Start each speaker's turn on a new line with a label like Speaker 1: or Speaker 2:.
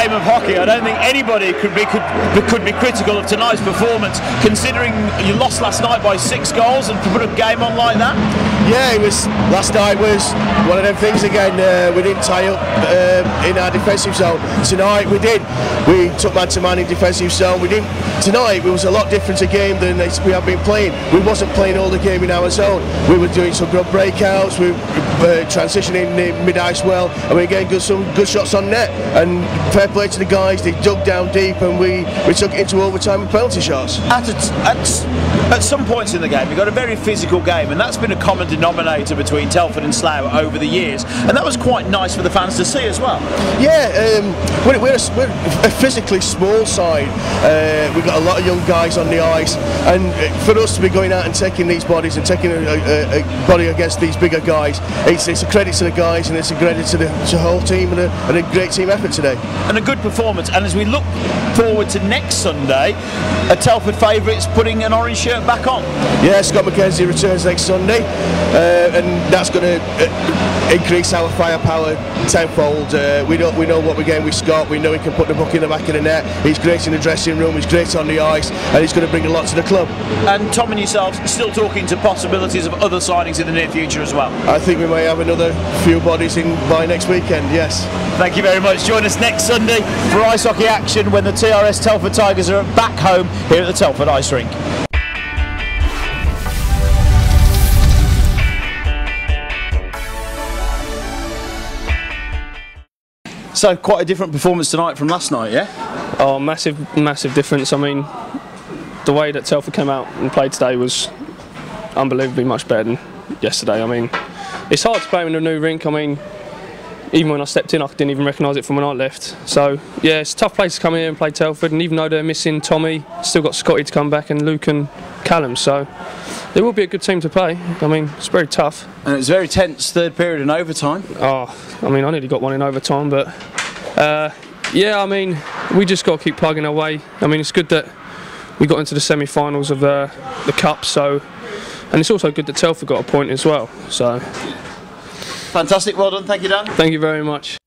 Speaker 1: game of hockey. I don't think anybody could be could, could be critical of tonight's performance, considering you lost last night by six goals and put a game on like that.
Speaker 2: Yeah, it was. Last night was one of them things again. Uh, we didn't tie up uh, in our defensive zone. Tonight we did. We took man to man in defensive zone. We didn't. Tonight it was a lot different a game than we have been playing. We wasn't playing all the game in our zone. We were doing some good breakouts. We were transitioning mid ice well, and we were getting good, some good shots on net. And fair play to the guys. They dug down deep, and we, we took it into overtime and penalty shots.
Speaker 1: At, a, at, at some points in the game, we got a very physical game, and that's been a common denominator between Telford and Slough over the years, and that was quite nice for the fans to see as well.
Speaker 2: Yeah, um, we're, we're, a, we're, a, physically small side. Uh, we've got a lot of young guys on the ice, and for us to be going out and taking these bodies and taking a, a, a body against these bigger guys, it's, it's, a credit to the guys and it's a credit to the, to the whole team and a, and a great team effort today.
Speaker 1: And a good performance. And as we look forward to next Sunday, a Telford favourites putting an orange shirt back on.
Speaker 2: Yeah, Scott McKenzie returns next Sunday, uh, and that's going to uh, increase our firepower tenfold. Uh, we know we know what we're getting with Scott. We know he can put the book in the back of the net. He's great in the dressing room. He's great on the ice, and he's going to bring a lot to the club.
Speaker 1: And Tom and yourselves still talking to possibilities of other signings in the near future as well.
Speaker 2: I think we may have another few bodies in by next weekend. Yes.
Speaker 1: Thank you very much. Join us next Sunday for ice hockey action when the TRS Telford Tigers are back home here at the Telford Ice Rink. So quite a different performance tonight from last night, yeah?
Speaker 3: Oh, massive, massive difference. I mean, the way that Telford came out and played today was unbelievably much better than yesterday. I mean, it's hard to play in a new rink. I mean, even when I stepped in, I didn't even recognise it from when I left. So yeah, it's a tough place to come here and play Telford. And even though they're missing Tommy, still got Scotty to come back and Luke and Callum. So it will be a good team to play. I mean, it's very tough.
Speaker 1: And it was very tense third period in overtime.
Speaker 3: Oh, I mean, I nearly got one in overtime, but uh, yeah, I mean, we just got to keep plugging away. I mean, it's good that we got into the semi-finals of the the cup. So, and it's also good that Telford got a point as well. So.
Speaker 1: Fantastic. Well done. Thank you, Dan.
Speaker 3: Thank you very much.